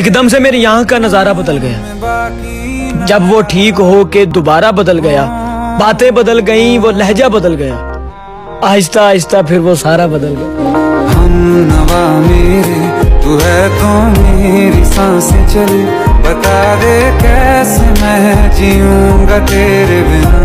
एकदम से मेरे यहाँ का नज़ारा बदल गया। जब वो ठीक हो के दोबारा बदल गया, बातें बदल गई, वो लहजा बदल गया। आहिस्ता आहिस्ता फिर वो सारा बदल गया। हम नवा मेरे, तू है तो मेरी साँसें चले। बता दे कैसे मैं जीऊँगा तेरे बिना?